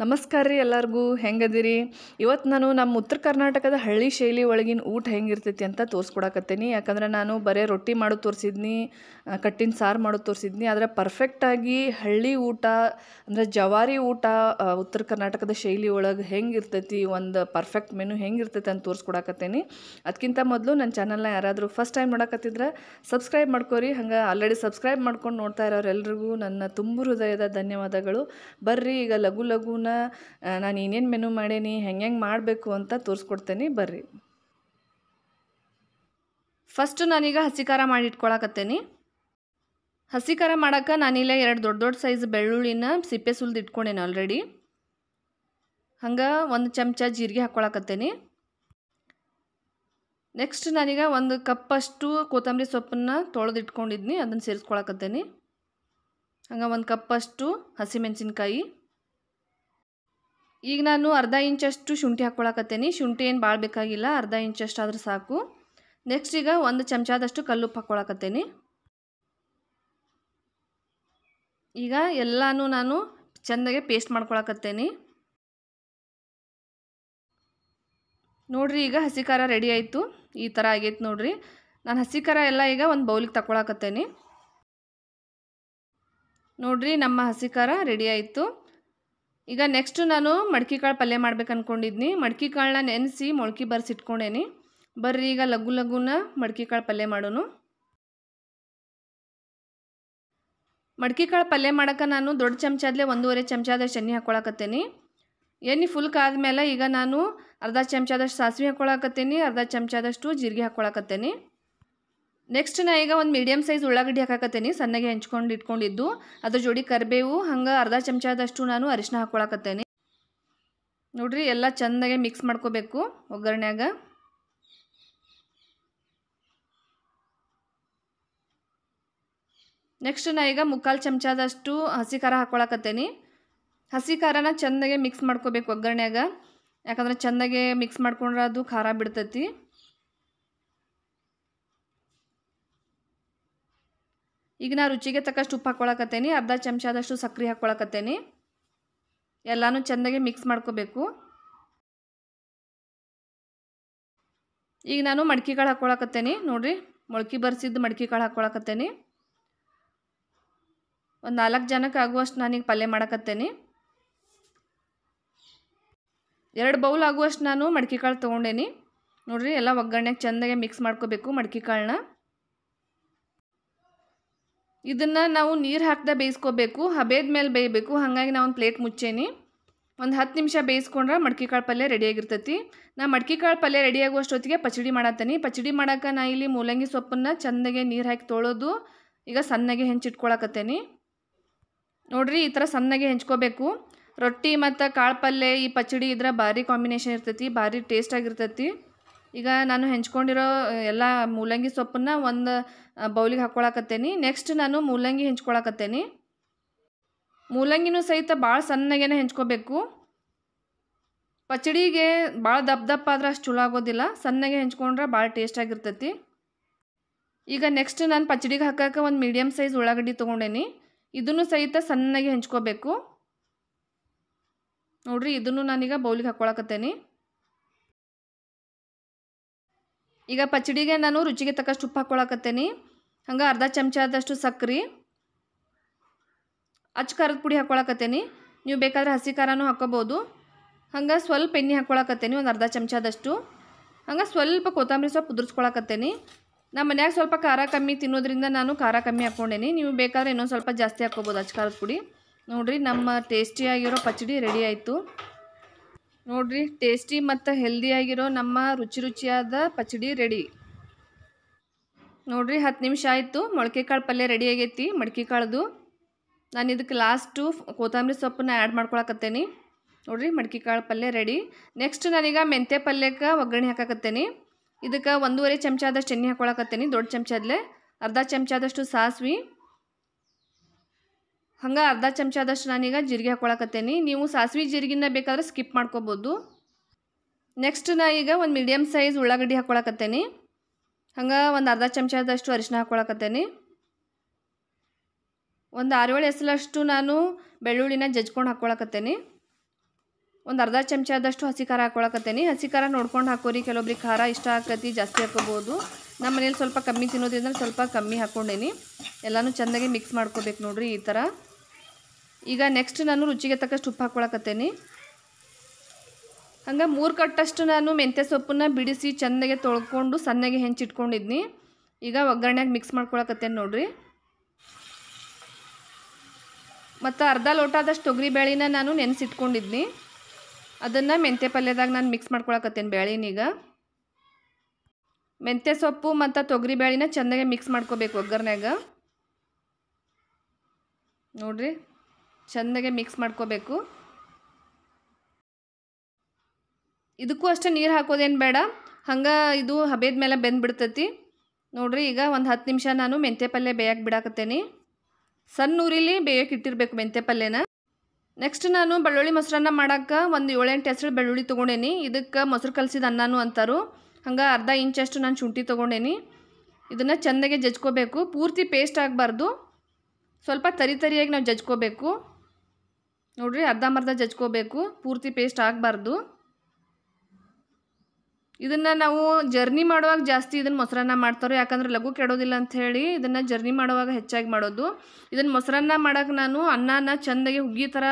ನಮಸ್ಕಾರ ರೀ ಎಲ್ಲರಿಗೂ, ಹೆಂಗದಿರಿ? ಇವತ್ತು ನಾನು ನಮ್ಮ ಉತ್ತರ ಕರ್ನಾಟಕದ ಹಳ್ಳಿ ಶೈಲಿ ಒಳಗಿನ ಊಟ ಹೆಂಗಿರ್ತೈತಿ ಅಂತ ತೋರಿಸ್ಕೊಡಕತ್ತೀನಿ. ಯಾಕಂದ್ರೆ ನಾನು ಬರೀ ರೊಟ್ಟಿ ಮಾಡೋದು ತೋರಿಸಿದ್ನಿ ಕಟ್ಟಿನ ಸಾರು ಮಾಡೋದು ತೋರಿಸಿದ್ನಿ. ಆದರೆ ಪರ್ಫೆಕ್ಟಾಗಿ ಹಳ್ಳಿ ಊಟ, ಅಂದರೆ ಜವಾರಿ ಊಟ ಉತ್ತರ ಕರ್ನಾಟಕದ ಶೈಲಿ ಒಳಗೆ ಹೆಂಗಿರ್ತೈತಿ, ಒಂದು ಪರ್ಫೆಕ್ಟ್ ಮೆನು ಹೆಂಗಿರ್ತೈತಿ ಅಂತ ತೋರಿಸ್ಕೊಡಕತ್ತೀನಿ. ಅದಕ್ಕಿಂತ ಮೊದಲು ನನ್ನ ಚಾನಲ್ನ ಯಾರಾದರೂ ಫಸ್ಟ್ ಟೈಮ್ ನೋಡಕತ್ತಿದ್ರೆ ಸಬ್ಸ್ಕ್ರೈಬ್ ಮಾಡ್ಕೋರಿ. ಹಂಗೆ ಆಲ್ರೆಡಿ ಸಬ್ಸ್ಕ್ರೈಬ್ ಮಾಡ್ಕೊಂಡು ನೋಡ್ತಾ ಇರೋರೆಲ್ಲರಿಗೂ ನನ್ನ ತುಂಬು ಹೃದಯದ ಧನ್ಯವಾದಗಳು. ಬರ್ರಿ, ಈಗ ಲಘು ಲಘುನ ಆ, ನಾನು ಏನೇನು ಮೆನು ಮಾಡೇನಿ? ಹೆಂಗೆ ಹೆಂಗೆ ಮಾಡಬೇಕು ಅಂತ ತೋರಿಸ್ಕೊಡ್ತೇನೆ ಬರ್ರಿ. ಫಸ್ಟ್ ನಾನೀಗ ಹಸಿ ಖಾರ ಮಾಡಿ ಇಟ್ಕೊಳಕತ್ತೇನಿ ಹಸಿ ಖಾರ ಮಾಡೋಕ್ಕೆ ನಾನಿಲ್ಲ ಎರಡು ದೊಡ್ಡ ದೊಡ್ಡ ಸೈಜ್ ಬೆಳ್ಳುಳ್ಳಿನ ಸಿಪ್ಪೆ ಸುಲ್ದು ಇಟ್ಕೊಂಡೇನಿ ಆಲ್ರೆಡಿ ಹಂಗೆ ಒಂದು ಚಮಚ ಜೀರಿಗೆ ಹಾಕ್ಕೊಳಕತ್ತೇನಿ ನೆಕ್ಸ್ಟ್ ನಾನೀಗ ಒಂದು ಕಪ್ಪಷ್ಟು ಕೊತ್ತಂಬರಿ ಸೊಪ್ಪನ್ನು ತೊಳೆದು ಇಟ್ಕೊಂಡಿದ್ನಿ ಅದನ್ನು ಸೇರಿಸ್ಕೊಳಕತ್ತೇನಿ. ಹಂಗೆ ಒಂದು ಕಪ್ಪಷ್ಟು ಹಸಿಮೆಣಸಿನ್ಕಾಯಿ. ಈಗ ನಾನು ಅರ್ಧ ಇಂಚಷ್ಟು ಶುಂಠಿ ಹಾಕ್ಕೊಳಕತ್ತೇನಿ. ಶುಂಠಿ ಏನು ಭಾಳ ಬೇಕಾಗಿಲ್ಲ, ಅರ್ಧ ಇಂಚಷ್ಟು ಆದ್ರೆ ಸಾಕು. ನೆಕ್ಸ್ಟ್ ಈಗ ಒಂದು ಚಮಚದಷ್ಟು ಕಲ್ಲುಪ್ಪು ಹಾಕ್ಕೊಳಕತ್ತೇನಿ. ಈಗ ಎಲ್ಲನೂ ನಾನು ಚೆಂದಾಗೆ ಪೇಸ್ಟ್ ಮಾಡ್ಕೊಳಕತ್ತೇನಿ. ನೋಡ್ರಿ, ಈಗ ಹಸಿ ಖಾರ ರೆಡಿ ಆಯಿತು. ಈ ಥರ ಆಗೈತೆ ನೋಡ್ರಿ. ನಾನು ಹಸಿ ಖಾರ ಎಲ್ಲ ಈಗ ಒಂದು ಬೌಲಿಗೆ ತಗೊಳಕತ್ತೇನಿ ನೋಡ್ರಿ, ನಮ್ಮ ಹಸಿ ಖಾರ ರೆಡಿ ಆಯಿತು. ಈಗ ನೆಕ್ಸ್ಟು ನಾನು ಮಡ್ಕೆ ಕಾಳು ಪಲ್ಯ ಮಾಡ್ಬೇಕು ಅಂದ್ಕೊಂಡಿದ್ನಿ ಮಡ್ಕೆ ಕಾಳನ್ನ ನೆನೆಸಿ ಮೊಳಕೆ ಬರ್ಸಿಟ್ಕೊಂಡೇನಿ ಬರ್ರಿ ಈಗ ಲಘು ಲಘುನ ಮಡ್ಕೆ ಕಾಳು ಪಲ್ಯ ಮಾಡೋನು. ಮಡ್ಕೆ ಕಾಳು ಪಲ್ಯ ಮಾಡೋಕೆ ನಾನು ದೊಡ್ಡ ಚಮಚದಲ್ಲೇ ಒಂದೂವರೆ ಚಮಚದಷ್ಟು ಎಣ್ಣೆ ಹಾಕ್ಕೊಳಕತ್ತೇನಿ ಎಣ್ಣೆ ಫುಲ್ ಕಾದ್ಮೇಲೆ ಈಗ ನಾನು ಅರ್ಧ ಚಮಚದಷ್ಟು ಸಾಸಿವೆ ಹಾಕ್ಕೊಳಕತ್ತೇನಿ ಅರ್ಧ ಚಮಚದಷ್ಟು ಜೀರಿಗೆ ಹಾಕ್ಕೊಳಕತ್ತೇನಿ ನೆಕ್ಸ್ಟ್ ನಾ ಈಗ ಒಂದು ಮೀಡಿಯಮ್ ಸೈಜ್ ಉಳ್ಳಾಗಡ್ಡಿ ಹಾಕಾಕತ್ತೇನಿ, ಸಣ್ಣಗೆ ಹೆಂಚ್ಕೊಂಡು ಇಟ್ಕೊಂಡಿದ್ದು. ಅದ್ರ ಜೋಡಿ ಕರಿಬೇವು, ಹಂಗೆ ಅರ್ಧ ಚಮಚದಷ್ಟು ನಾನು ಅರಿಶಿನ ಹಾಕ್ಕೊಳಕತ್ತೇನಿ ನೋಡ್ರಿ, ಎಲ್ಲ ಚೆಂದಾಗೆ ಮಿಕ್ಸ್ ಮಾಡ್ಕೋಬೇಕು ಒಗ್ಗರಣೆಯಾಗ. ನೆಕ್ಸ್ಟ್ ನಾ ಈಗ ಮುಕ್ಕಾಲು ಚಮಚದಷ್ಟು ಹಸಿ ಖಾರ ಹಾಕ್ಕೊಳಕತ್ತೇನಿ ಹಸಿ ಖಾರನ ಚೆಂದಾಗೆ ಮಿಕ್ಸ್ ಮಾಡ್ಕೋಬೇಕು ಒಗ್ಗರಣೆಯಾಗ. ಯಾಕಂದ್ರೆ ಚೆಂದಾಗೆ ಮಿಕ್ಸ್ ಮಾಡ್ಕೊಂಡ್ರೆ ಅದು ಖಾರ ಬಿಡ್ತೈತಿ. ಈಗ ನಾ ರುಚಿಗೆ ತಕ್ಕಷ್ಟು ಉಪ್ಪು ಹಾಕ್ಕೊಳಕತ್ತೇನಿ ಅರ್ಧ ಚಮಚದಷ್ಟು ಸಕ್ಕರೆ ಹಾಕ್ಕೊಳಕತ್ತೇನಿ ಎಲ್ಲನೂ ಚೆಂದಾಗಿ ಮಿಕ್ಸ್ ಮಾಡ್ಕೋಬೇಕು. ಈಗ ನಾನು ಮಡ್ಕೆ ಕಾಳು ಹಾಕ್ಕೊಳಕತ್ತೇನಿ ನೋಡಿರಿ, ಮೊಳಕೆ ಬರ್ಸಿದ್ದು ಮಡ್ಕೆ ಕಾಳು ಹಾಕ್ಕೊಳಕತ್ತೇನಿ ಒಂದು ನಾಲ್ಕು ಜನಕ್ಕೆ ಆಗುವಷ್ಟು ನಾನೀಗ ಪಲ್ಯ ಮಾಡಕತ್ತೇನೆ. ಎರಡು ಬೌಲ್ ಆಗುವಷ್ಟು ನಾನು ಮಡ್ಕೆ ಕಾಳು ತೊಗೊಂಡೇನಿ. ನೋಡಿರಿ, ಎಲ್ಲ ಒಗ್ಗರಣೆಗೆ ಚೆಂದಾಗೆ ಮಿಕ್ಸ್ ಮಾಡ್ಕೋಬೇಕು ಮಡ್ಕೆ ಕಾಳನ್ನ ಇದನ್ನು ನಾವು ನೀರು ಹಾಕ್ದೆ ಬೇಯಿಸ್ಕೋಬೇಕು, ಹಬೇದ ಮೇಲೆ ಬೇಯಬೇಕು. ಹಾಗಾಗಿ ನಾವು ಒಂದು ಪ್ಲೇಟ್ ಮುಚ್ಚೇನಿ. ಒಂದು ಹತ್ತು ನಿಮಿಷ ಬೇಯಿಸ್ಕೊಂಡ್ರೆ ಮಡ್ಕೆ ಕಾಳು ಪಲ್ಯ ರೆಡಿಯಾಗಿರ್ತೈತಿ. ನಾ ಮಡ್ಕೆ ಕಾಳು ಪಲ್ಯ ರೆಡಿ ಆಗುವಷ್ಟೊತ್ತಿಗೆ ಪಚಡಿ ಮಾಡತ್ತೀನಿ ಪಚಡಿ ಮಾಡೋಕೆ ನಾ ಇಲ್ಲಿ ಮೂಲಂಗಿ ಸೊಪ್ಪನ್ನು ಚೆಂದಾಗೆ ನೀರು ಹಾಕಿ ತೊಳೋದು ಈಗ ಸಣ್ಣಗೆ ಹೆಂಚಿಟ್ಕೊಳಕತ್ತೇನಿ ನೋಡ್ರಿ ಈ ಥರ ಸಣ್ಣಗೆ ಹೆಂಚ್ಕೋಬೇಕು. ರೊಟ್ಟಿ ಮತ್ತು ಕಾಳು ಪಲ್ಯ ಈ ಪಚಡಿ ಇದ್ರೆ ಭಾರಿ ಕಾಂಬಿನೇಷನ್ ಇರ್ತೈತಿ, ಭಾರಿ ಟೇಸ್ಟ್ ಆಗಿರ್ತೈತಿ. ಈಗ ನಾನು ಹೆಂಚ್ಕೊಂಡಿರೋ ಎಲ್ಲ ಮೂಲಂಗಿ ಸೊಪ್ಪನ್ನು ಒಂದು ಬೌಲಿಗೆ ಹಾಕ್ಕೊಳಕತ್ತೇನಿ. ನೆಕ್ಸ್ಟ್ ನಾನು ಮೂಲಂಗಿ ಹೆಂಚ್ಕೊಳಕತ್ತೇನಿ. ಮೂಲಂಗಿನೂ ಸಹಿತ ಭಾಳ ಸಣ್ಣಗೇನೆ ಹೆಂಚ್ಕೋಬೇಕು. ಪಚಡಿಗೆ ಭಾಳ ದಪ್ಪ ದಪ್ಪ ಆದ್ರೆ ಅಷ್ಟು ಚಲೋ ಆಗೋದಿಲ್ಲ. ಸಣ್ಣಗೆ ಹೆಂಚ್ಕೊಂಡ್ರೆ ಭಾಳ ಟೇಸ್ಟ್ ಆಗಿರ್ತೈತಿ. ಈಗ ನೆಕ್ಸ್ಟ್ ನಾನು ಪಚಡಿಗೆ ಹಾಕೋಕೆ ಒಂದು ಮೀಡಿಯಮ್ ಸೈಜ್ ಉಳ್ಳಾಗಡ್ಡಿ ತೊಗೊಂಡೇನಿ. ಇದನ್ನು ಸಹಿತ ಸಣ್ಣಗೆ ಹೆಂಚ್ಕೋಬೇಕು. ನೋಡ್ರಿ, ಇದನ್ನು ನಾನೀಗ ಬೌಲಿಗೆ ಹಾಕ್ಕೊಳಕತ್ತೇನಿ. ಈಗ ಪಚಡಿಗೆ ನಾನು ರುಚಿಗೆ ತಕ್ಕಷ್ಟು ಉಪ್ಪು ಹಾಕ್ಕೊಳಕತ್ತೇನಿ ಹಂಗೆ ಅರ್ಧ ಚಮಚದಷ್ಟು ಸಕ್ರೆ. ಅಚ್ಚ ಖಾರದ ಪುಡಿ ಹಾಕ್ಕೊಳಕತ್ತೇನಿ ನೀವು ಬೇಕಾದ್ರೆ ಹಸಿ ಖಾರನೂ ಹಾಕ್ಕೋಬೋದು ಹಂಗೆ ಸ್ವಲ್ಪ ಎಣ್ಣೆ ಹಾಕ್ಕೊಳಕತ್ತೇನಿ ಒಂದು ಅರ್ಧ ಚಮಚದಷ್ಟು ಹಂಗೆ ಸ್ವಲ್ಪ ಕೊತ್ತಂಬರಿ ಸೊಪ್ಪು ಉದುರಿಸ್ಕೊಳಕತ್ತೇನಿ. ನಮ್ಮ ಮನ್ಯಾಗ ಸ್ವಲ್ಪ ಖಾರ ಕಮ್ಮಿ ತಿನ್ನೋದ್ರಿಂದ ನಾನು ಖಾರ ಕಮ್ಮಿ ಹಾಕ್ಕೊಂಡೇನಿ ನೀವು ಬೇಕಾದ್ರೆ ಇನ್ನೊಂದು ಸ್ವಲ್ಪ ಜಾಸ್ತಿ ಹಾಕ್ಕೋಬೋದು ಅಚ್ಚ ಖಾರದ ಪುಡಿ. ನೋಡಿರಿ ನಮ್ಮ ಟೇಸ್ಟಿಯಾಗಿರೋ ಪಚಡಿ ರೆಡಿ ಆಯಿತು. ನೋಡ್ರಿ ಟೇಸ್ಟಿ ಮತ್ತು ಹೆಲ್ದಿಯಾಗಿರೋ ನಮ್ಮ ರುಚಿ ರುಚಿಯಾದ ಪಚಡಿ ರೆಡಿ ನೋಡ್ರಿ, ಹತ್ತು ನಿಮಿಷ ಆಯಿತು ಮೊಳಕೆ ಕಾಳು ಪಲ್ಯ ರೆಡಿ ಆಗೈತಿ, ಮಡ್ಕೆ ಕಾಳ್ದು. ನಾನು ಇದಕ್ಕೆ ಲಾಸ್ಟು ಕೊತ್ತಂಬರಿ ಸೊಪ್ಪನ್ನ ಆ್ಯಡ್ ಮಾಡ್ಕೊಳಕತ್ತೇನಿ. ನೋಡ್ರಿ, ಮಡ್ಕೆ ಕಾಳು ಪಲ್ಯ ರೆಡಿ ನೆಕ್ಸ್ಟ್ ನಾನೀಗ ಮೆಂತ್ಯ ಪಲ್ಯಕ್ಕೆ ಒಗ್ಗರಣೆ ಹಾಕಕತ್ತೇನೆ. ಇದಕ್ಕೆ ಒಂದೂವರೆ ಚಮಚ ಆದಷ್ಟು ಎಣ್ಣೆ ಹಾಕ್ಕೊಳಕತ್ತೇನಿ ದೊಡ್ಡ ಚಮಚದಲ್ಲೇ ಅರ್ಧ ಚಮಚದಷ್ಟು ಸಾಸ್ವಿ. ಹಂಗೆ ಅರ್ಧ ಚಮಚದಷ್ಟು ನಾನೀಗ ಜೀರಿಗೆ ಹಾಕ್ಕೊಳಕತ್ತೇನಿ ನೀವು ಸಾಸಿವೆ ಜೀರಿಗೆನ ಬೇಕಾದ್ರೆ ಸ್ಕಿಪ್ ಮಾಡ್ಕೋಬೋದು. ನೆಕ್ಸ್ಟ್ ನಾ ಈಗ ಒಂದು ಮೀಡಿಯಮ್ ಸೈಜ್ ಉಳ್ಳಾಗಡ್ಡಿ ಹಾಕ್ಕೊಳಕತ್ತೇನಿ ಹಂಗೆ ಒಂದು ಅರ್ಧ ಚಮಚದಷ್ಟು ಅರಿಶಿನ ಹಾಕ್ಕೊಳಕತ್ತೇನಿ ಒಂದು ಆರೇಳು ಎಸಲಷ್ಟು ನಾನು ಬೆಳ್ಳುಳ್ಳಿನ ಜಜ್ಕೊಂಡು ಹಾಕ್ಕೊಳಕತ್ತೇನಿ ಒಂದು ಅರ್ಧ ಚಮಚದಷ್ಟು ಹಸಿ ಖಾರ ಹಾಕ್ಕೊಳಕತ್ತೇನಿ ಹಸಿ ಖಾರ ನೋಡ್ಕೊಂಡು ಹಾಕೋರಿ. ಕೆಲವೊಬ್ರಿಗೆ ಖಾರ ಇಷ್ಟ ಆಕತಿ ಜಾಸ್ತಿ ಹಾಕೋಬೋದು. ನಮ್ಮ ಮನೇಲಿ ಸ್ವಲ್ಪ ಕಮ್ಮಿ ತಿನ್ನೋದ್ರಿಂದ ಸ್ವಲ್ಪ ಕಮ್ಮಿ ಹಾಕ್ಕೊಂಡೇನಿ ಎಲ್ಲನೂ ಚೆಂದಾಗಿ ಮಿಕ್ಸ್ ಮಾಡ್ಕೋಬೇಕು ನೋಡಿರಿ ಈ ಥರ ಈಗ ನೆಕ್ಸ್ಟ್ ನಾನು ರುಚಿಗೆ ತಕ್ಕಷ್ಟು ಉಪ್ಪು ಹಾಕ್ಕೊಳಕತ್ತೇನಿ. ಹಂಗೆ ಮೂರು ಕಟ್ಟಷ್ಟು ನಾನು ಮೆಂತ್ಯ ಸೊಪ್ಪನ್ನ ಬಿಡಿಸಿ ಚೆನ್ನಾಗೆ ತೊಳ್ಕೊಂಡು ಸಣ್ಣಗೆ ಹೆಂಚಿಟ್ಕೊಂಡಿದ್ನಿ. ಈಗ ಒಗ್ಗರಣೆಗೆ ಮಿಕ್ಸ್ ಮಾಡ್ಕೊಳಕತ್ತೇನೆ ನೋಡಿರಿ. ಮತ್ತು ಅರ್ಧ ಲೋಟದಷ್ಟು ತೊಗರಿ ಬೇಳಿನ ನಾನು ನೆನೆಸಿಟ್ಕೊಂಡಿದ್ನಿ. ಅದನ್ನು ಮೆಂತ್ಯ ಪಲ್ಯದಾಗ ನಾನು ಮಿಕ್ಸ್ ಮಾಡ್ಕೊಳಕತ್ತೇನೆ ಬೇಳೆನೀಗ ಮೆಂತ್ಯ ಸೊಪ್ಪು ಮತ್ತು ತೊಗರಿ ಬೇಳಿನ ಚೆಂದಾಗೆ ಮಿಕ್ಸ್ ಮಾಡ್ಕೋಬೇಕು ಒಗ್ಗರಣೆಗ ನೋಡ್ರಿ. ಚೆಂದಾಗೆ ಮಿಕ್ಸ್ ಮಾಡ್ಕೋಬೇಕು. ಇದಕ್ಕೂ ಅಷ್ಟೇ ನೀರು ಹಾಕೋದೇನು ಬೇಡ. ಹಂಗೆ ಇದು ಹಬೇದ ಮೇಲೆ ಬೆಂದ್ಬಿಡ್ತೈತಿ. ನೋಡ್ರಿ, ಈಗ ಒಂದು ಹತ್ತು ನಿಮಿಷ ನಾನು ಮೆಂತ್ಯ ಪಲ್ಯ ಬೇಯಕ್ಕೆ ಬಿಡಾಕತ್ತೇನೆ. ಸಣ್ಣ ಊರಿಲಿ ಬೇಯಕ್ಕೆ ಇಟ್ಟಿರಬೇಕು ಮೆಂತ್ಯ ಪಲ್ಯನ. ನೆಕ್ಸ್ಟ್ ನಾನು ಬೆಳ್ಳುಳ್ಳಿ ಮೊಸರನ್ನ ಮಾಡೋಕ್ಕೆ ಒಂದು ಏಳೆಂಟು ಹೆಸರು ಬೆಳ್ಳುಳ್ಳಿ ತೊಗೊಂಡೇನಿ. ಇದಕ್ಕೆ ಮೊಸರು ಕಲಸಿದ ಅನ್ನನೂ ಅಂತಾರು. ಹಂಗೆ ಅರ್ಧ ಇಂಚಷ್ಟು ನಾನು ಶುಂಠಿ ತೊಗೊಂಡೇನಿ. ಇದನ್ನು ಚೆಂದಾಗೆ ಜಜ್ಕೋಬೇಕು. ಪೂರ್ತಿ ಪೇಸ್ಟ್ ಆಗಬಾರ್ದು. ಸ್ವಲ್ಪ ತರಿ ತರಿಯಾಗಿ ನಾವು ಜಜ್ಕೋಬೇಕು. ನೋಡ್ರಿ ಅರ್ಧಂಬರ್ಧ ಜಜ್ಕೋಬೇಕು. ಪೂರ್ತಿ ಪೇಸ್ಟ್ ಆಗಬಾರ್ದು. ಇದನ್ನು ನಾವು ಜರ್ನಿ ಮಾಡುವಾಗ ಜಾಸ್ತಿ ಇದನ್ನು ಮೊಸರನ್ನ ಮಾಡ್ತಾರೆ. ಯಾಕಂದ್ರೆ ಲಘು ಕೆಡೋದಿಲ್ಲ ಅಂತ ಹೇಳಿ ಇದನ್ನು ಜರ್ನಿ ಮಾಡುವಾಗ ಹೆಚ್ಚಾಗಿ ಮಾಡೋದು. ಇದನ್ನು ಮೊಸರನ್ನ ಮಾಡೋಕೆ ನಾನು ಅನ್ನನ ಚೆಂದಾಗಿ ಹುಗ್ಗಿ ಥರ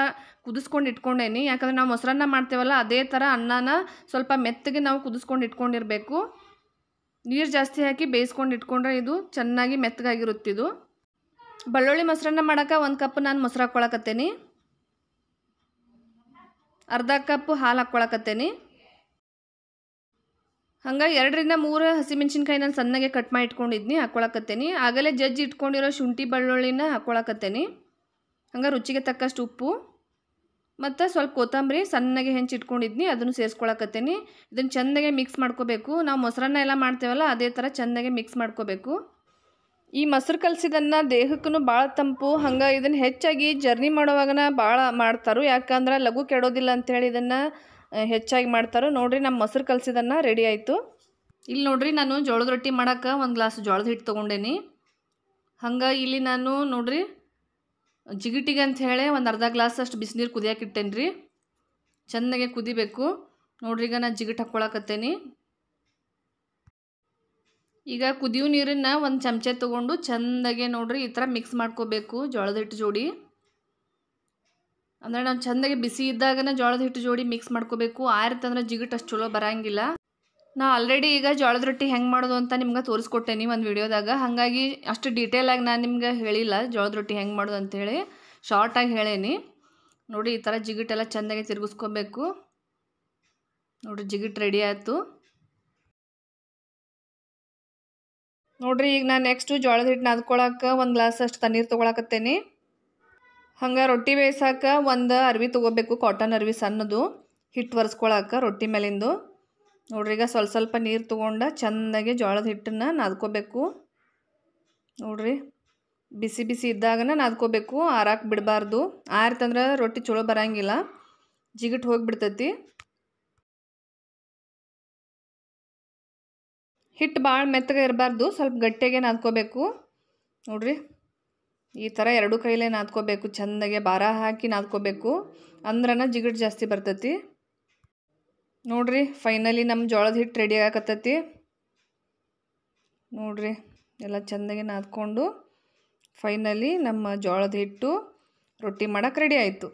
ಕುದಿಸ್ಕೊಂಡು ಇಟ್ಕೊಂಡೇನಿ. ಯಾಕಂದ್ರೆ ನಾವು ಮೊಸರನ್ನ ಮಾಡ್ತೇವಲ್ಲ, ಅದೇ ಥರ ಅನ್ನನ ಸ್ವಲ್ಪ ಮೆತ್ತಗೆ ನಾವು ಕುದಿಸ್ಕೊಂಡು ಇಟ್ಕೊಂಡಿರಬೇಕು. ನೀರು ಜಾಸ್ತಿ ಹಾಕಿ ಬೇಯಿಸ್ಕೊಂಡು ಇಟ್ಕೊಂಡ್ರೆ ಇದು ಚೆನ್ನಾಗಿ ಮೆತ್ತಗಾಗಿರುತ್ತಿದು. ಬೆಳ್ಳುಳ್ಳಿ ಮೊಸರನ್ನ ಮಾಡೋಕೆ ಒಂದು ಕಪ್ ನಾನು ಮೊಸರು ಹಾಕ್ಕೊಳಕತ್ತೇನಿ ಅರ್ಧ ಕಪ್ ಹಾಲು ಹಾಕ್ಕೊಳಕತ್ತೇನಿ. ಹಂಗೆ ಎರಡರಿಂದ ಮೂರು ಹಸಿಮೆಣ್ಸಿನ್ಕಾಯಿ ನಾನು ಸಣ್ಣಗೆ ಕಟ್ ಮಾಡಿ ಇಟ್ಕೊಂಡಿದ್ನಿ, ಹಾಕ್ಕೊಳಕತ್ತೇನಿ. ಆಗಲೇ ಜಜ್ಜಿ ಇಟ್ಕೊಂಡಿರೋ ಶುಂಠಿ ಬೆಳ್ಳುಳ್ಳಿನ ಹಾಕ್ಕೊಳಕತ್ತೇನಿ. ಹಂಗೆ ರುಚಿಗೆ ತಕ್ಕಷ್ಟು ಉಪ್ಪು, ಮತ್ತು ಸ್ವಲ್ಪ ಕೊತ್ತಂಬರಿ ಸಣ್ಣಗೆ ಹೆಂಚಿ ಇಟ್ಕೊಂಡಿದ್ನಿ, ಅದನ್ನು ಸೇರಿಸ್ಕೊಳಕತ್ತೇನಿ. ಇದನ್ನು ಚೆಂದಾಗೆ ಮಿಕ್ಸ್ ಮಾಡ್ಕೋಬೇಕು. ನಾವು ಮೊಸರನ್ನ ಎಲ್ಲ ಮಾಡ್ತೇವಲ್ಲ, ಅದೇ ಥರ ಚೆಂದಾಗೆ ಮಿಕ್ಸ್ ಮಾಡ್ಕೋಬೇಕು. ಈ ಮೊಸರು ಕಲಸಿದನ್ನ ದೇಹಕ್ಕೂ ಭಾಳ ತಂಪು, ಹಂಗೆ ಇದನ್ನು ಹೆಚ್ಚಾಗಿ ಜರ್ನಿ ಮಾಡುವಾಗನ ಭಾಳ ಮಾಡ್ತಾರೆ. ಯಾಕಂದ್ರೆ ಲಘು ಕೆಡೋದಿಲ್ಲ ಅಂಥೇಳಿ ಇದನ್ನು ಹೆಚ್ಚಾಗಿ ಮಾಡ್ತಾರೆ. ನೋಡಿರಿ ನಮ್ಮ ಮೊಸರು ಕಲಸಿದನ್ನ ರೆಡಿ ಆಯಿತು. ಇಲ್ಲಿ ನೋಡಿರಿ ನಾನು ಜೋಳದ ರೊಟ್ಟಿ ಮಾಡೋಕೆ ಒಂದು ಗ್ಲಾಸ್ ಜೋಳದ ಹಿಟ್ಟು ತೊಗೊಂಡೇನಿ. ಹಂಗೆ ಇಲ್ಲಿ ನಾನು ನೋಡಿರಿ, ಜಿಗಿಟಿಗೆ ಅಂತ ಹೇಳಿ ಒಂದು ಅರ್ಧ ಗ್ಲಾಸ್ ಅಷ್ಟು ಬಿಸಿನೀರು ಕುದಿಯಾಕಿಟ್ಟೇನಿ ರೀ ಚೆನ್ನಾಗೆ ಕುದಿಬೇಕು. ನೋಡ್ರಿ ಈಗ ನಾನು ಜಿಗಿಟ್ ಹಾಕ್ಕೊಳಕತ್ತೇನಿ ಈಗ ಕುದಿಯೋ ನೀರನ್ನು ಒಂದು ಚಮಚೆ ತೊಗೊಂಡು ಚೆಂದಾಗೆ ನೋಡ್ರಿ ಈ ಥರ ಮಿಕ್ಸ್ ಮಾಡ್ಕೋಬೇಕು ಜೋಳದ ಹಿಟ್ಟು ಜೋಡಿ. ಅಂದರೆ ನಾವು ಚೆಂದಾಗಿ ಬಿಸಿ ಇದ್ದಾಗನೇ ಜೋಳದ ಹಿಟ್ಟು ಜೋಡಿ ಮಿಕ್ಸ್ ಮಾಡ್ಕೋಬೇಕು. ಆಯ್ತಂದ್ರೆ ಜಿಗಿಟ್ ಅಷ್ಟು ಚಲೋ ಬರಂಗಿಲ್ಲ. ನಾ ಆಲ್ರೆಡಿ ಈಗ ಜೋಳದ ರೊಟ್ಟಿ ಹೆಂಗೆ ಮಾಡೋದು ಅಂತ ನಿಮ್ಗೆ ತೋರಿಸ್ಕೊಟ್ಟೇನಿ ಒಂದು ವಿಡಿಯೋದಾಗ. ಹಾಗಾಗಿ ಅಷ್ಟು ಡೀಟೇಲಾಗಿ ನಾನು ನಿಮ್ಗೆ ಹೇಳಿಲ್ಲ ಜೋಳದ ರೊಟ್ಟಿ ಹೆಂಗೆ ಮಾಡೋದು ಅಂತೇಳಿ. ಶಾರ್ಟಾಗಿ ಹೇಳೇನಿ. ನೋಡಿ ಈ ಥರ ಜಿಗಿಟೆಲ್ಲ ಚೆಂದಾಗಿ ತಿರುಗಿಸ್ಕೋಬೇಕು. ನೋಡಿರಿ ಜಿಗಿಟ್ ರೆಡಿ ಆಯಿತು. ನೋಡ್ರಿ, ಈಗ ನಾನು ನೆಕ್ಸ್ಟು ಜೋಳದ ಹಿಟ್ಟು ನಾದ್ಕೊಳಕ್ಕೆ ಒಂದು ಗ್ಲಾಸ್ ಅಷ್ಟು ತಣ್ಣೀರು ತೊಗೊಳಕತ್ತೇನಿ. ಹಂಗೆ ರೊಟ್ಟಿ ಬೇಯಿಸಾಕ ಒಂದು ಅರ್ವಿ ತೊಗೋಬೇಕು ಕಾಟನ್ ಅರ್ವಿ ಸಣ್ಣದು. ಹಿಟ್ಟು ಒರೆಸ್ಕೊಳಕ್ಕೆ ರೊಟ್ಟಿ ಮೇಲಿಂದು. ನೋಡ್ರಿ, ಈಗ ಸ್ವಲ್ಪ ಸ್ವಲ್ಪ ನೀರು ತೊಗೊಂಡು ಚೆಂದಾಗಿ ಜೋಳದ ಹಿಟ್ಟನ್ನ ನಾದ್ಕೋಬೇಕು. ನೋಡ್ರಿ, ಬಿಸಿ ಬಿಸಿ ಇದ್ದಾಗನ ನಾದ್ಕೋಬೇಕು, ಆರಾಕ್ ಬಿಡಬಾರ್ದು. ಆರ್ತಂದ್ರೆ ರೊಟ್ಟಿ ಚಲೋ ಬರಂಗಿಲ್ಲ. ಜಿಗಿಟ್ ಹೋಗಿಬಿಡ್ತೈತಿ. ಹಿಟ್ಟು ಭಾಳ ಮೆತ್ತಗೆ ಇರಬಾರ್ದು, ಸ್ವಲ್ಪ ಗಟ್ಟಿಗೆ ನಾದ್ಕೋಬೇಕು. ನೋಡ್ರಿ, ಈ ಥರ ಎರಡು ಕೈಲೇ ನಾದ್ಕೋಬೇಕು, ಚೆಂದಾಗೆ ಭಾರ ಹಾಕಿ ನಾದ್ಕೋಬೇಕು. ಅಂದ್ರನ ಜಿಗಿಟ್ ಜಾಸ್ತಿ ಬರ್ತೈತಿ. ನೋಡ್ರಿ ಫೈನಲಿ ನಮ್ಮ ಜೋಳದ ಹಿಟ್ಟು ರೆಡಿ ಆಗಕತ್ತೈತಿ. ನೋಡ್ರಿ, ಎಲ್ಲ ಚೆಂದಾಗೆ ನಾದ್ಕೊಂಡು ಫೈನಲಿ ನಮ್ಮ ಜೋಳದ ಹಿಟ್ಟು ರೊಟ್ಟಿ ಮಾಡೋಕೆ ರೆಡಿ ಆಯಿತು.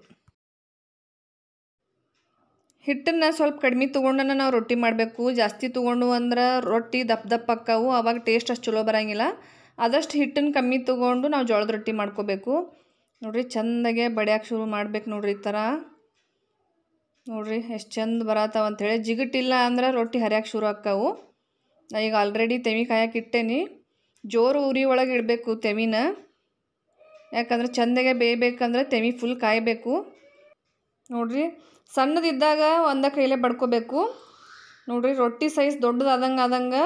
ಹಿಟ್ಟನ್ನು ಸ್ವಲ್ಪ ಕಡಿಮೆ ತೊಗೊಂಡನ ನಾವು ರೊಟ್ಟಿ ಮಾಡಬೇಕು. ಜಾಸ್ತಿ ತೊಗೊಂಡು ಅಂದ್ರೆ ರೊಟ್ಟಿ ದಪ್ಪ ದಪ್ಪ ಅಕ್ಕಾವು, ಅವಾಗ ಟೇಸ್ಟ್ ಅಷ್ಟು ಚಲೋ ಬರೋಂಗಿಲ್ಲ. ಆದಷ್ಟು ಹಿಟ್ಟನ್ನು ಕಮ್ಮಿ ತೊಗೊಂಡು ನಾವು ಜೋಳದ ರೊಟ್ಟಿ ಮಾಡ್ಕೋಬೇಕು. ನೋಡಿರಿ ಚೆಂದಾಗೆ ಬಡಿಯೋಕೆ ಶುರು ಮಾಡ್ಬೇಕು ನೋಡ್ರಿ ಈ ಥರ ನೋಡ್ರಿ ಎಷ್ಟು ಚಂದ ಬರತ್ತಾವ ಅಂಥೇಳಿ ಜಿಗಟಿಲ್ಲ ಅಂದ್ರೆ ರೊಟ್ಟಿ ಹರಿಯಕ್ಕೆ ಶುರು ಅಕ್ಕವು. ನಾ ಈಗ ಆಲ್ರೆಡಿ ತೆವಿ ಕಾಯಕ್ಕೆ ಇಟ್ಟೇನಿ. ಜೋರು ಉರಿ ಒಳಗೆ ಇಡಬೇಕು ತೆವಿನ ಯಾಕಂದ್ರೆ ಚೆಂದಾಗೆ ಬೇಯಬೇಕಂದ್ರೆ ತೆವಿ ಫುಲ್ ಕಾಯಬೇಕು. ನೋಡ್ರಿ, ಸಣ್ಣದಿದ್ದಾಗ ಒಂದ ಕೈಲೇ ಬಡ್ಕೋಬೇಕು. ನೋಡ್ರಿ, ರೊಟ್ಟಿ ಸೈಜ್ ದೊಡ್ಡದಾದಂಗೆ ಆದಂಗೆ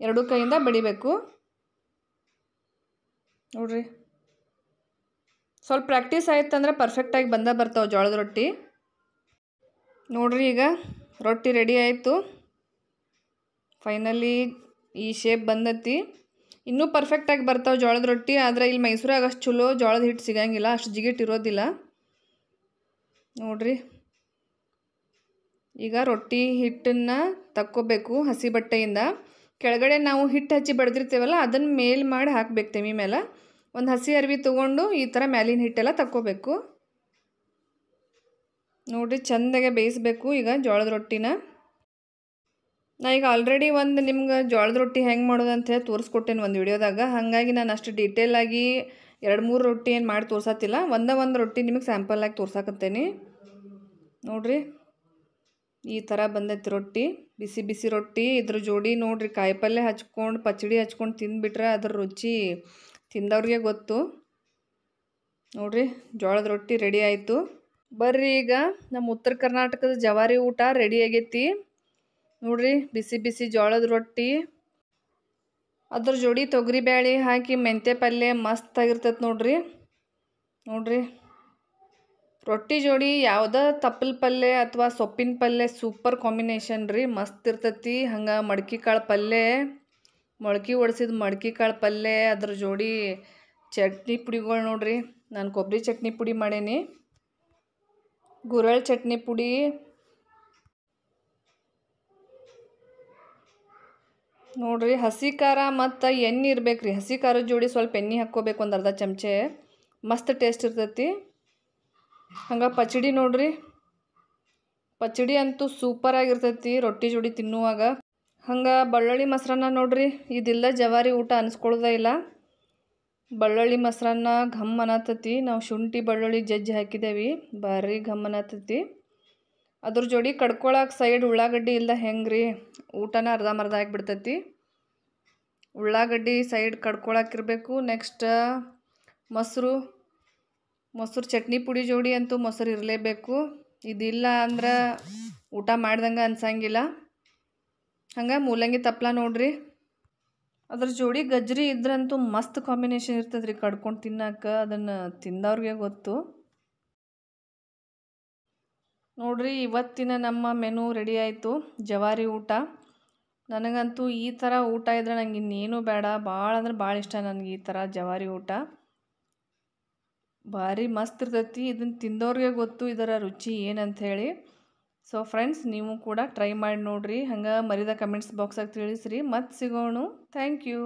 ಎರಡು ಕೈಯಿಂದ ಬಡಿಬೇಕು. ನೋಡ್ರಿ, ಸ್ವಲ್ಪ ಪ್ರಾಕ್ಟೀಸ್ ಆಯ್ತು ಅಂದ್ರೆ ಪರ್ಫೆಕ್ಟಾಗಿ ಬಂದ ಬರ್ತಾವೆ ಜೋಳದ ರೊಟ್ಟಿ. ನೋಡ್ರಿ ಈಗ, ರೊಟ್ಟಿ ರೆಡಿ ಆಯಿತು. ಫೈನಲಿ ಈ ಶೇಪ್ ಬಂದತಿ. ಇನ್ನೂ ಪರ್ಫೆಕ್ಟಾಗಿ ಬರ್ತಾವೆ ಜೋಳದ ರೊಟ್ಟಿ, ಆದರೆ ಇಲ್ಲಿ ಮೈಸೂರಾಗ ಅಷ್ಟು ಚಲೋ ಜೋಳದ ಹಿಟ್ಟು ಸಿಗಂಗಿಲ್ಲ, ಅಷ್ಟು ಜಿಗಿಟ್ ಇರೋದಿಲ್ಲ. ನೋಡ್ರಿ. ಈಗ ರೊಟ್ಟಿ ಹಿಟ್ಟನ್ನು ತಕ್ಕೋಬೇಕು ಹಸಿ ಬಟ್ಟೆಯಿಂದ. ಕೆಳಗಡೆ ನಾವು ಹಿಟ್ಟು ಹಚ್ಚಿ ಬಡ್ದಿರ್ತೇವಲ್ಲ, ಅದನ್ನು ಮೇಲ್ ಮಾಡಿ ಹಾಕ್ಬೇಕು ತೆಮಿ ಮೇಲೆ ಒಂದು ಹಸಿ ಅರಿವಿ ತೊಗೊಂಡು ಈ ಥರ ಮ್ಯಾಲಿನ ಹಿಟ್ಟೆಲ್ಲ ತಕ್ಕೋಬೇಕು. ನೋಡಿರಿ, ಚೆಂದಾಗೆ ಬೇಯಿಸ್ಬೇಕು ಈಗ ಜೋಳದ ರೊಟ್ಟಿನ. ನಾ ಈಗ ಆಲ್ರೆಡಿ ಒಂದು ನಿಮ್ಗೆ ಜೋಳದ ರೊಟ್ಟಿ ಹೆಂಗೆ ಮಾಡೋದು ಅಂತ ಹೇಳಿ ತೋರಿಸ್ಕೊಟ್ಟೇನೆ ಒಂದು ವಿಡಿಯೋದಾಗ ಹಾಗಾಗಿ ನಾನು ಅಷ್ಟು ಡೀಟೇಲಾಗಿ ಎರಡು ಮೂರು ರೊಟ್ಟಿ ಏನು ಮಾಡಿ ತೋರ್ಸತ್ತಿಲ್ಲ ಒಂದೇ ಒಂದು ರೊಟ್ಟಿ ನಿಮಗೆ ಸ್ಯಾಂಪಲ್ಲಾಗಿ ತೋರ್ಸಾಕತ್ತೇನೆ. ನೋಡಿರಿ, ಈ ಥರ ಬಂದೈತಿ ರೊಟ್ಟಿ. ಬಿಸಿ ಬಿಸಿ ರೊಟ್ಟಿ, ಇದ್ರ ಜೋಡಿ ನೋಡಿರಿ ಕಾಯಿಪಲ್ಯ ಹಚ್ಕೊಂಡು, ಪಚಡಿ ಹಚ್ಕೊಂಡು ತಿಂದುಬಿಟ್ರೆ ಅದ್ರ ರುಚಿ ತಿಂದವ್ರಿಗೆ ಗೊತ್ತು. ನೋಡಿರಿ, ಜೋಳದ ರೊಟ್ಟಿ ರೆಡಿ ಆಯಿತು. ಬರ್ರಿ ಈಗ ನಮ್ಮ ಉತ್ತರ ಕರ್ನಾಟಕದ ಜವಾರಿ ಊಟ ರೆಡಿ ಆಗೈತಿ. ನೋಡ್ರಿ, ಬಿಸಿ ಬಿಸಿ ಜೋಳದ ರೊಟ್ಟಿ. ಅದ್ರ ಜೋಡಿ ತೊಗರಿ ಬ್ಯಾಳಿ ಹಾಕಿ ಮೆಂತ್ಯ ಪಲ್ಯ ಮಸ್ತ್ ಆಗಿರ್ತೈತೆ ನೋಡ್ರಿ. ನೋಡ್ರಿ. ರೊಟ್ಟಿ ಜೋಡಿ ಯಾವುದೇ ತಪ್ಪಲ್ ಪಲ್ಯ ಅಥವಾ ಸೊಪ್ಪಿನ ಪಲ್ಯ ಸೂಪರ್ ಕಾಂಬಿನೇಷನ್ ರೀ. ಮಸ್ತ್ ಇರ್ತೈತಿ. ಹಂಗೆ ಮಡ್ಕಿ ಕಾಳು ಪಲ್ಯ ಮೊಳ್ಕೆ ಒಡಿಸಿದ ಮಡ್ಕಿ ಕಾಳು ಪಲ್ಯ ಅದ್ರ ಜೋಡಿ ಚಟ್ನಿ ಪುಡಿಗಳು ನೋಡ್ರಿ. ನಾನು ಕೊಬ್ಬರಿ ಚಟ್ನಿ ಪುಡಿ ಮಾಡೇನಿ. ಗುರಳ್ ಚಟ್ನಿ ಪುಡಿ ನೋಡ್ರಿ, ಹಸಿ ಖಾರ ಮತ್ತು ಎಣ್ಣೆ ಇರ್ಬೇಕು ರೀ ಹಸಿ ಖಾರದ ಜೋಡಿ ಸ್ವಲ್ಪ ಎಣ್ಣೆ ಹಾಕ್ಕೋಬೇಕು, ಒಂದು ಅರ್ಧ ಚಮಚೆ. ಮಸ್ತ್ ಟೇಸ್ಟ್ ಇರ್ತೈತಿ. ಹಂಗೆ ಪಚಡಿ ನೋಡ್ರಿ. ಪಚಡಿ ಅಂತೂ ಸೂಪರ್ ಆಗಿರ್ತೈತಿ, ರೊಟ್ಟಿ ಜೋಡಿ ತಿನ್ನುವಾಗ. ಹಂಗೆ ಬಳ್ಳೊಳ್ಳಿ ಮೊಸರನ್ನ ನೋಡ್ರಿ. ಇದಿಲ್ಲ ಜವಾರಿ ಊಟ ಅನಿಸ್ಕೊಳ್ಳೋದೇ ಇಲ್ಲ. ಬಳ್ಳೊಳ್ಳಿ ಮೊಸರನ್ನ ಘಮ್ ಅನ್ನತತಿ ನಾವು ಶುಂಠಿ, ಬಳ್ಳೊಳ್ಳಿ ಜಜ್ಜಿ ಹಾಕಿದ್ದೇವೆ ಭಾರಿ ಘಮ್ ಅನ್ನತತಿ ಅದ್ರ ಜೋಡಿ ಕಡ್ಕೊಳಕ್ಕೆ ಸೈಡ್ ಉಳ್ಳಾಗಡ್ಡಿ ಇಲ್ಲ ಹೆಂಗೆ ರೀ ಊಟನ ಅರ್ಧಂಬರ್ಧ ಆಗಿಬಿಡ್ತೈತಿ. ಉಳ್ಳಾಗಡ್ಡಿ ಸೈಡ್ ಕಡ್ಕೊಳಕ್ಕಿರಬೇಕು ನೆಕ್ಸ್ಟ್ ಮೊಸರು ಮೊಸರು ಚಟ್ನಿ ಪುಡಿ ಜೋಡಿ ಅಂತೂ ಮೊಸರು ಇರಲೇಬೇಕು. ಇದಿಲ್ಲ ಅಂದ್ರೆ ಊಟ ಮಾಡ್ದಂಗೆ ಅನ್ಸಂಗಿಲ್ಲ. ಹಂಗೆ ಮೂಲಂಗಿ ತಪ್ಪಲ ನೋಡ್ರಿ. ಅದ್ರ ಜೋಡಿ ಗಜ್ರಿ ಇದ್ರಂತೂ ಮಸ್ತ್ ಕಾಂಬಿನೇಷನ್ ಇರ್ತದೆ ರೀ ಕಡ್ಕೊಂಡು ತಿನ್ನಕ್ಕೆ ಅದನ್ನು ತಿಂದವ್ರಿಗೆ ಗೊತ್ತು. ನೋಡ್ರಿ, ಇವತ್ತಿನ ನಮ್ಮ ಮೆನು ರೆಡಿ ಆಯಿತು. ಜವಾರಿ ಊಟ. ನನಗಂತೂ ಈ ಥರ ಊಟ ಇದ್ರೆ ನಂಗೆ ಇನ್ನೇನು ಬೇಡ. ಭಾಳ ಅಂದ್ರೆ ಭಾಳ ಇಷ್ಟ ನನಗೆ ಈ ಥರ ಜವಾರಿ ಊಟ. ಭಾರಿ ಮಸ್ತ್ ಇರ್ತೈತಿ. ಇದನ್ನು ತಿಂದೋರಿಗೆ ಗೊತ್ತು ಇದರ ರುಚಿ ಏನಂಥೇಳಿ ಸೊ ಫ್ರೆಂಡ್ಸ್ ನೀವು ಕೂಡ ಟ್ರೈ ಮಾಡಿ ನೋಡಿರಿ. ಹಂಗೆ ಮರಿದ ಕಮೆಂಟ್ಸ್ ಬಾಕ್ಸಾಗಿ ತಿಳಿಸ್ರಿ. ಮತ್ತೆ ಸಿಗೋಣ. Thank you